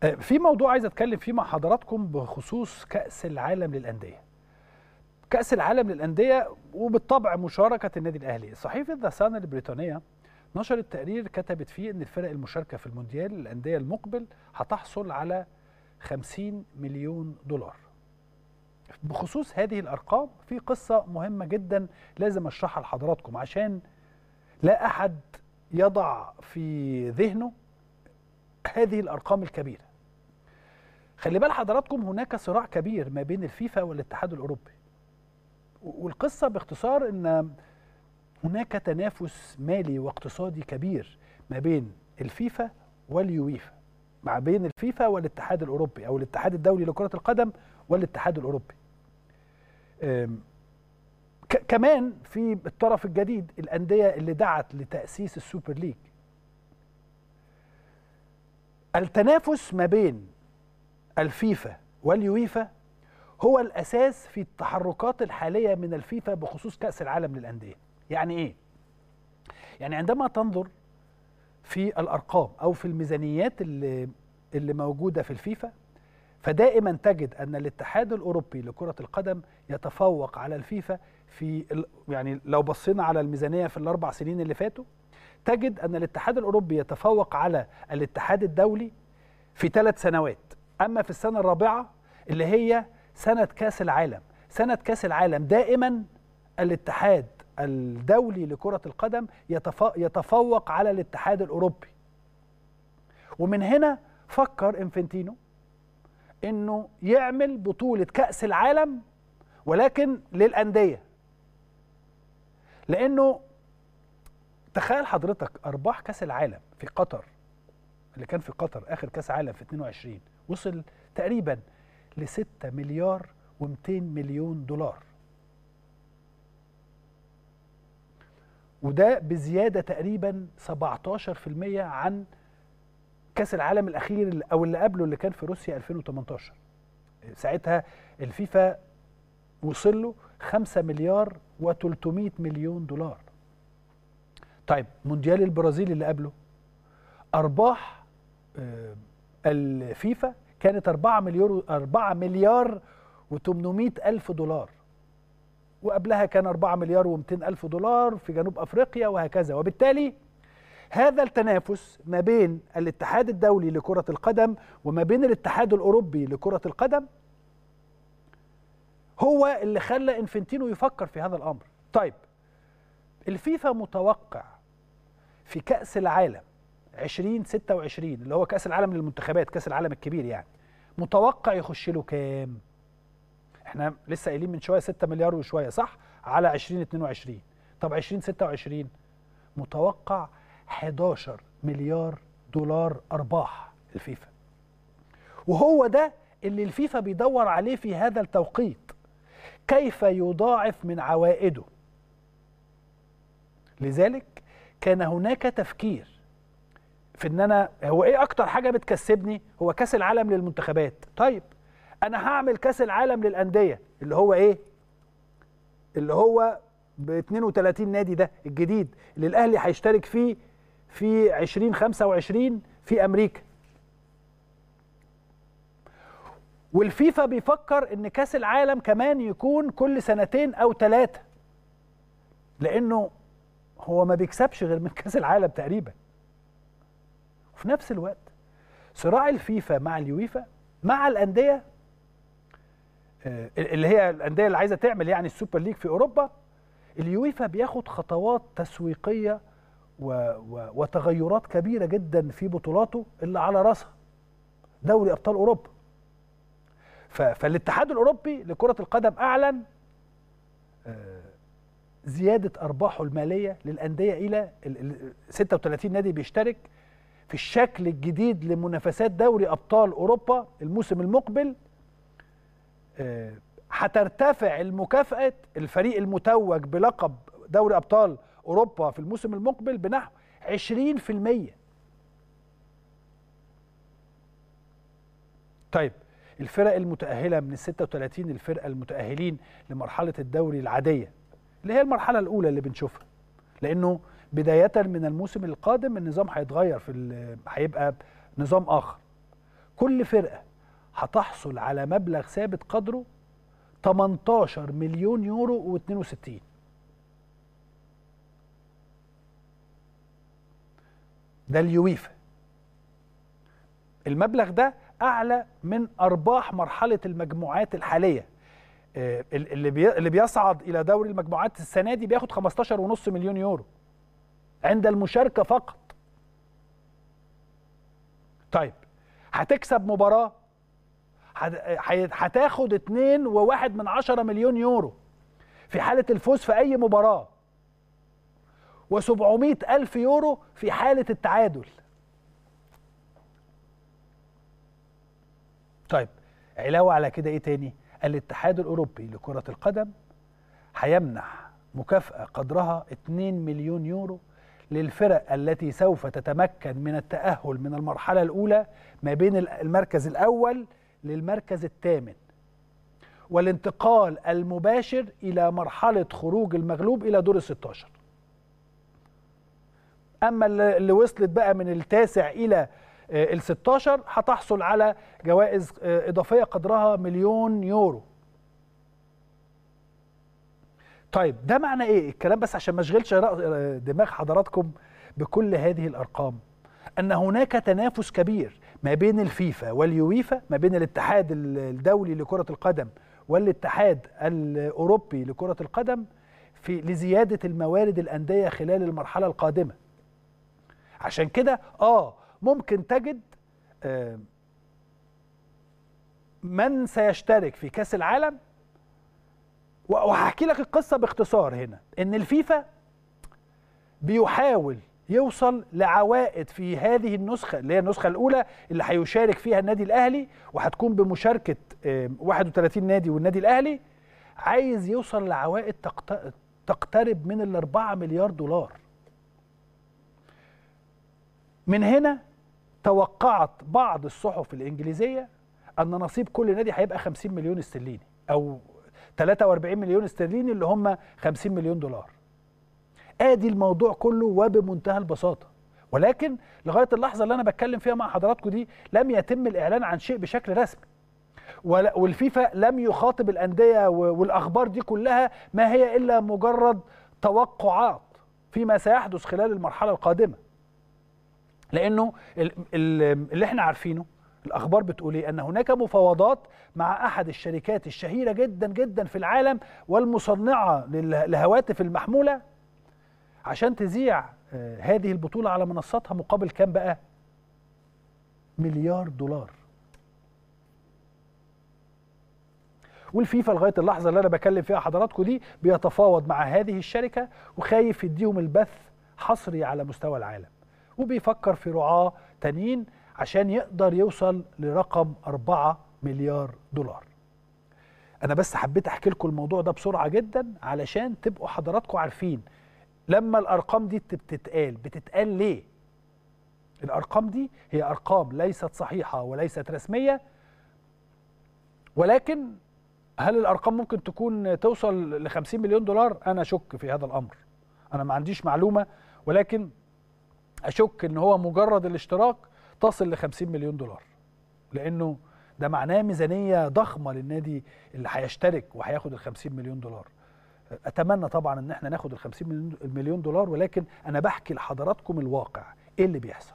في موضوع عايز اتكلم فيه مع حضراتكم بخصوص كأس العالم للأندية. كأس العالم للأندية وبالطبع مشاركة النادي الأهلي. صحيفة ذا سان البريطانية نشرت تقرير كتبت فيه إن الفرق المشاركة في المونديال الأندية المقبل هتحصل على 50 مليون دولار. بخصوص هذه الأرقام في قصة مهمة جدا لازم أشرحها لحضراتكم عشان لا أحد يضع في ذهنه هذه الأرقام الكبيرة خلي بال حضراتكم هناك صراع كبير ما بين الفيفا والاتحاد الأوروبي. والقصة باختصار أن هناك تنافس مالي واقتصادي كبير ما بين الفيفا واليويفا مع بين الفيفا والاتحاد الأوروبي أو الاتحاد الدولي لكرة القدم والاتحاد الأوروبي. كمان في الطرف الجديد الأندية اللي دعت لتأسيس السوبر ليج. التنافس ما بين الفيفا واليويفا هو الأساس في التحركات الحالية من الفيفا بخصوص كأس العالم للأندية يعني إيه؟ يعني عندما تنظر في الأرقام أو في الميزانيات اللي, اللي موجودة في الفيفا فدائما تجد أن الاتحاد الأوروبي لكرة القدم يتفوق على الفيفا في يعني لو بصينا على الميزانية في الأربع سنين اللي فاتوا تجد أن الاتحاد الأوروبي يتفوق على الاتحاد الدولي في ثلاث سنوات أما في السنة الرابعة اللي هي سنة كأس العالم. سنة كأس العالم دائما الاتحاد الدولي لكرة القدم يتفوق على الاتحاد الأوروبي. ومن هنا فكر إنفنتينو إنه يعمل بطولة كأس العالم ولكن للأندية. لأنه تخيل حضرتك أرباح كأس العالم في قطر اللي كان في قطر آخر كأس عالم في 22 وصل تقريبا ل 6 مليار و200 مليون دولار. وده بزيادة تقريبا 17% عن كأس العالم الأخير أو اللي قبله اللي كان في روسيا 2018 ساعتها الفيفا وصل له 5 مليار و300 مليون دولار. طيب مونديال البرازيل اللي قبله. أرباح الفيفا كانت 4 مليار 4 مليار و800 ألف دولار. وقبلها كان 4 مليار و200 ألف دولار في جنوب أفريقيا وهكذا. وبالتالي هذا التنافس ما بين الاتحاد الدولي لكرة القدم وما بين الاتحاد الأوروبي لكرة القدم هو اللي خلى إنفنتينو يفكر في هذا الأمر. طيب الفيفا متوقع في كأس العالم 2026 اللي هو كأس العالم للمنتخبات كأس العالم الكبير يعني. متوقع يخش له كام؟ إحنا لسه قايلين من شوية 6 مليار وشوية صح؟ على 2022 طب 2026 متوقع 11 مليار دولار أرباح الفيفا وهو ده اللي الفيفا بيدور عليه في هذا التوقيت. كيف يضاعف من عوائده؟ لذلك كان هناك تفكير في إن أنا هو إيه أكتر حاجة بتكسبني؟ هو كأس العالم للمنتخبات. طيب أنا هعمل كأس العالم للأندية اللي هو إيه؟ اللي هو ب 32 نادي ده الجديد اللي الأهلي هيشترك فيه في 2025 في أمريكا. والفيفا بيفكر إن كأس العالم كمان يكون كل سنتين أو ثلاثة لأنه هو ما بيكسبش غير من كأس العالم تقريبا. وفي نفس الوقت صراع الفيفا مع اليويفا مع الأندية اللي هي الأندية اللي عايزة تعمل يعني السوبر ليج في أوروبا اليويفا بياخد خطوات تسويقية و... و... وتغيرات كبيرة جدا في بطولاته اللي على راسها دوري أبطال أوروبا. فالاتحاد الأوروبي لكرة القدم أعلن زيادة أرباحه المالية للأندية إلى ال 36 نادي بيشترك في الشكل الجديد لمنافسات دوري أبطال أوروبا الموسم المقبل هترتفع المكافأة الفريق المتوج بلقب دوري أبطال أوروبا في الموسم المقبل بنحو 20% طيب الفرق المتأهلة من ال 36 الفرقة المتأهلين لمرحلة الدوري العادية اللي هي المرحلة الأولى اللي بنشوفها لأنه بداية من الموسم القادم النظام هيتغير في هيبقى نظام آخر. كل فرقة هتحصل على مبلغ ثابت قدره 18 مليون يورو و62 ده اليويفا. المبلغ ده أعلى من أرباح مرحلة المجموعات الحالية. آه، اللي بيصعد إلى دوري المجموعات السنة دي بياخد 15.5 مليون يورو. عند المشاركة فقط. طيب هتكسب هي- هتاخد 2 وواحد من عشرة مليون يورو في حالة الفوز في أي مباراة و700 ألف يورو في حالة التعادل. طيب علاوة على كده إيه تاني؟ الاتحاد الأوروبي لكرة القدم هيمنح مكافأة قدرها 2 مليون يورو للفرق التي سوف تتمكن من التأهل من المرحلة الأولى ما بين المركز الأول للمركز الثامن. والانتقال المباشر إلى مرحلة خروج المغلوب إلى دور ال 16 أما اللي وصلت بقى من التاسع إلى آه، ال 16 هتحصل على جوائز آه، إضافية قدرها مليون يورو. طيب ده معنى إيه؟ الكلام بس عشان ما أشغلش دماغ حضراتكم بكل هذه الأرقام. أن هناك تنافس كبير ما بين الفيفا واليويفا ما بين الاتحاد ال- الدولي لكرة القدم والاتحاد الأوروبي لكرة القدم في لزيادة الموارد الأندية خلال المرحلة القادمة. عشان كده آه ممكن تجد آه من سيشترك في كأس العالم وهحكي لك القصة باختصار هنا إن الفيفا بيحاول يوصل لعوائد في هذه النسخة اللي هي النسخة الأولى اللي هيشارك فيها النادي الأهلي وهتكون بمشاركة آم، 31 نادي والنادي الأهلي عايز يوصل لعوائد تقت- تقترب من ال 4 مليار دولار. من هنا توقعت بعض الصحف الإنجليزية إن نصيب كل نادي هيبقى 50 مليون استرليني أو 43 مليون استرليني اللي هم 50 مليون دولار. آدي الموضوع كله وبمنتهى البساطة. ولكن لغاية اللحظة اللي أنا بتكلم فيها مع حضراتكم دي لم يتم الإعلان عن شيء بشكل رسمي. والفيفا لم يخاطب الأندية والأخبار دي كلها ما هي إلا مجرد توقعات فيما سيحدث خلال المرحلة القادمة. لأنه ال- ال- اللي إحنا عارفينه الأخبار بتقول إيه؟ أن هناك مفاوضات مع أحد الشركات الشهيرة جدا جدا في العالم والمصنعة لل- لهواتف المحمولة عشان تذيع آه، هذه البطولة على منصاتها مقابل كام بقى؟ مليار دولار. والفيفا لغاية اللحظة اللي أنا بكلم فيها حضراتكم دي بيتفاوض مع هذه الشركة وخايف يديهم البث حصري على مستوى العالم. وبيفكر في رعاة تانيين عشان يقدر يوصل لرقم 4 مليار دولار. أنا بس حبيت أحكي لكم الموضوع ده بسرعة جدا علشان تبقوا حضراتكم عارفين لما الأرقام دي بتتقال. بتتقال ليه؟ الأرقام دي هي أرقام ليست صحيحة وليست رسمية ولكن هل الأرقام ممكن تكون توصل ل 50 مليون دولار؟ أنا أشك في هذا الأمر. أنا ما عنديش معلومة ولكن أشك إن هو مجرد الاشتراك تصل ل 50 مليون دولار. لأنه ده معناه ميزانية ضخمة للنادي اللي هيشترك وهياخد ال 50 مليون دولار. أتمنى طبعا إن إحنا ناخد ال 50 مليون- دولار ولكن أنا بحكي لحضراتكم الواقع. إيه اللي بيحصل؟